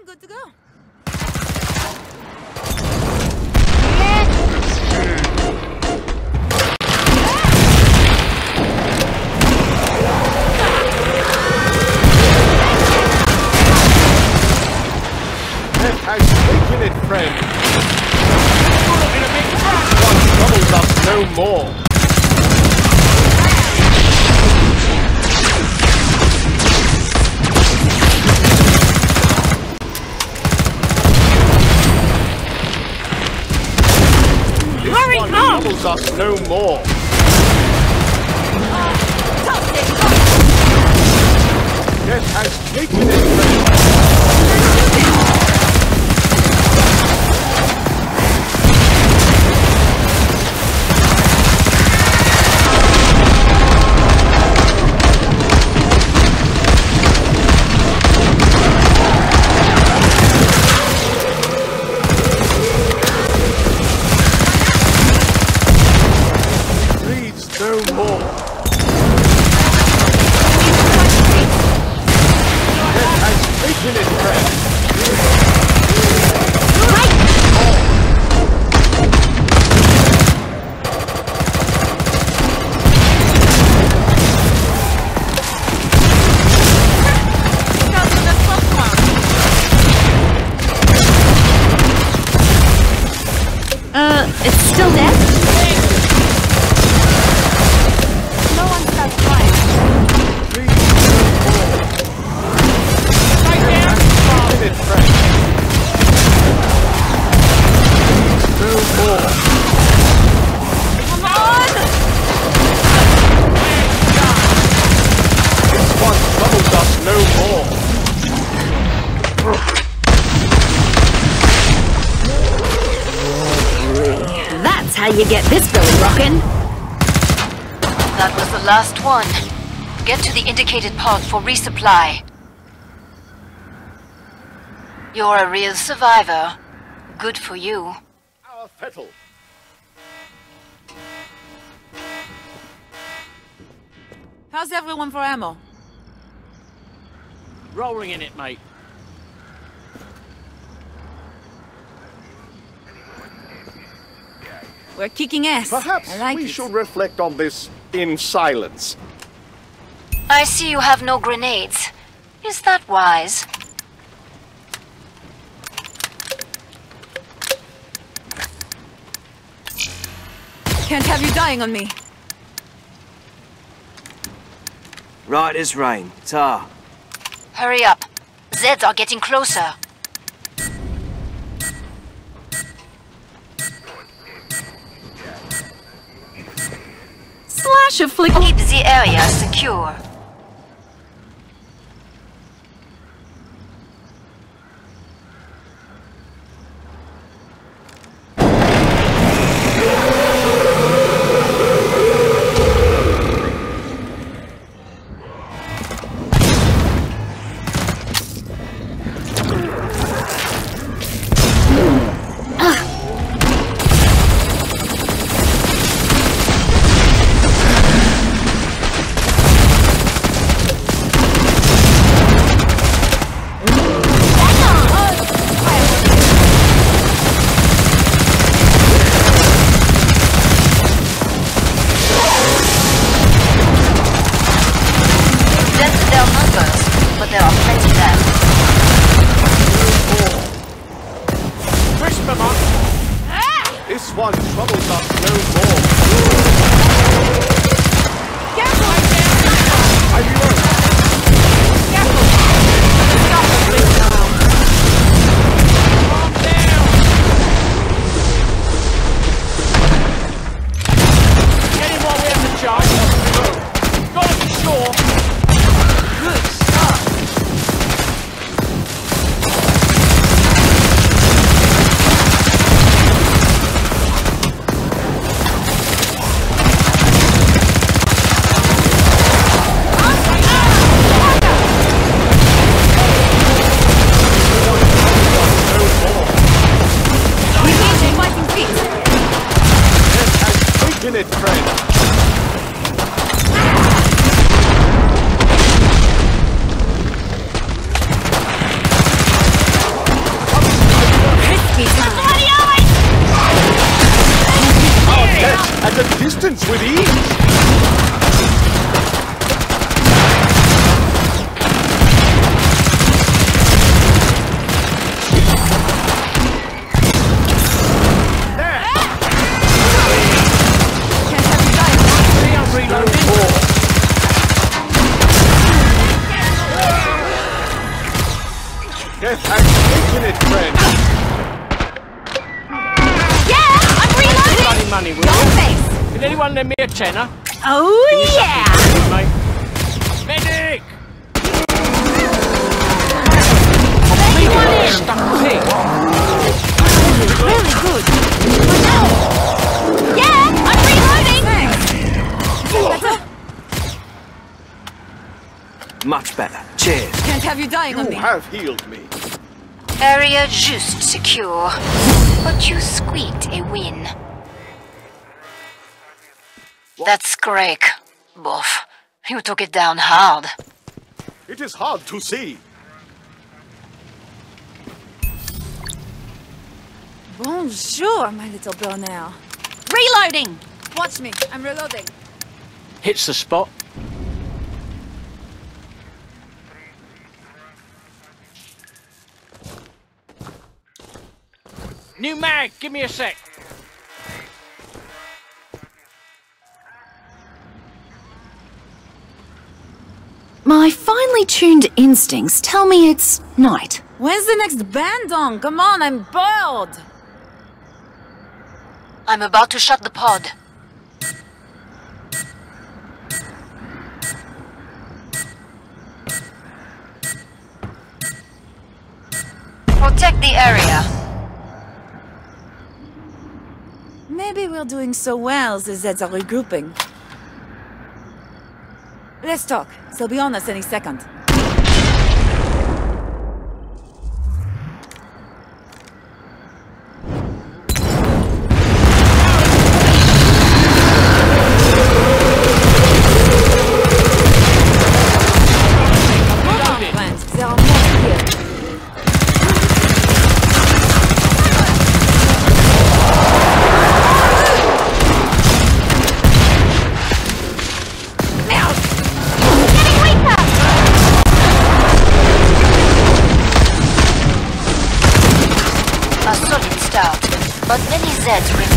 I'm good to go. Troubles us no more. Ah, Death has taken it, no more. You get this going rockin'. That was the last one. Get to the indicated pod for resupply. You're a real survivor. Good for you. Our fettle. How's everyone for ammo? Rolling in it, mate. We're kicking ass. Perhaps like we it. should reflect on this in silence. I see you have no grenades. Is that wise? Can't have you dying on me. Right as rain. Tar. Hurry up. Zeds are getting closer. Flick. Keep the area secure. Lend me a tenner? Oh yeah. Mate. Medic! Stuck pig. Really good. Yeah, I'm reloading! Thanks. Better? Much better. Cheers. Can't have you dying on me. You have healed me. Area just secure. But you squeaked That's Greg. Boff. You took it down hard. It is hard to see. Bonjour, my little Bernard. Reloading! Watch me. I'm reloading. Hits the spot. New mag, give me a sec. Finely tuned instincts tell me it's night. When's the next band on? Come on, I'm bored. I'm about to shut the pod. Protect the area. Maybe we're doing so well the Zeds are regrouping. Let's talk. They'll be on us any second. But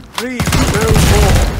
Bleeds no more.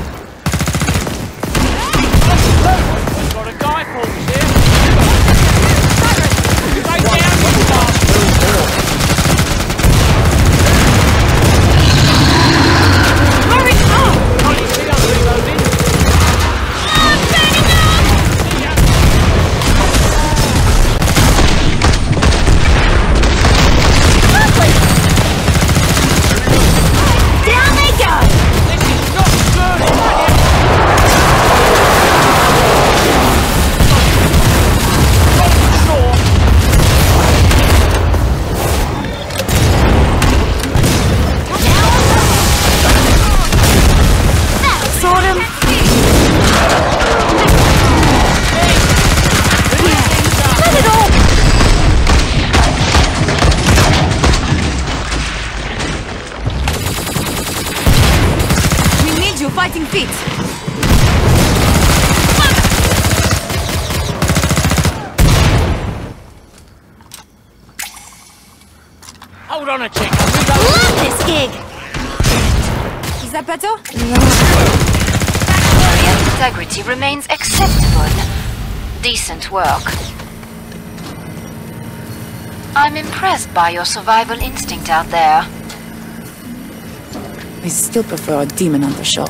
Hold on a tick. I'm. Love this gig! Is that better? Area integrity remains acceptable. Decent work. I'm impressed by your survival instinct out there. I still prefer a demon on the shore.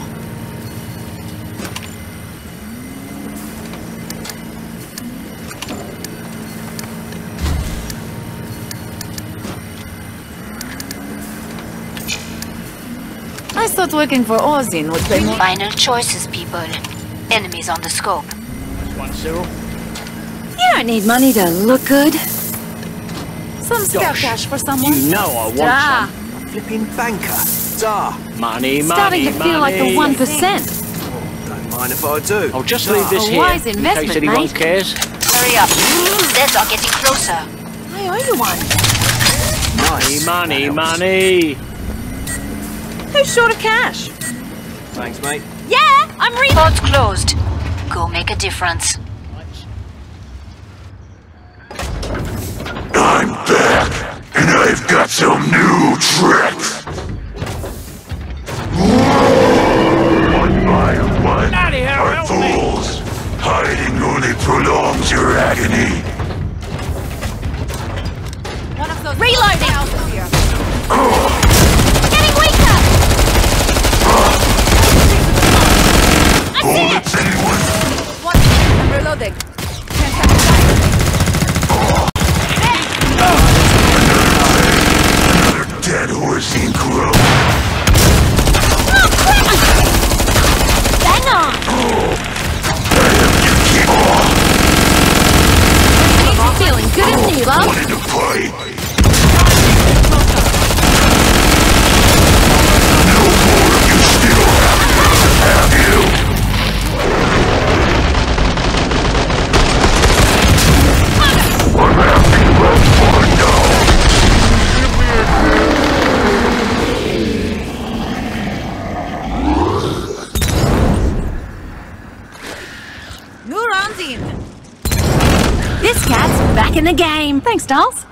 I always thought working for Horzine would pay more. Final choices, people. Enemies on the scope. One, Cyril. You don't need money to look good. Some spare cash for someone. You know I want Ah, Flipping banker. Dar. some. Money, money, Starting to feel like the money. 1%. Don't mind if I do. I'll just leave this A here wise in case investment, anyone mate. cares. Hurry up. Zeds are getting closer. I owe you one. Money, money, money. Who's short of cash? Thanks, mate. Yeah, I'm re- Pod's closed. Go make a difference. I'm back, and I've got some new tricks. One by one, Out of are me. fools. Hiding only prolongs your agony. The game. Thanks, dolls.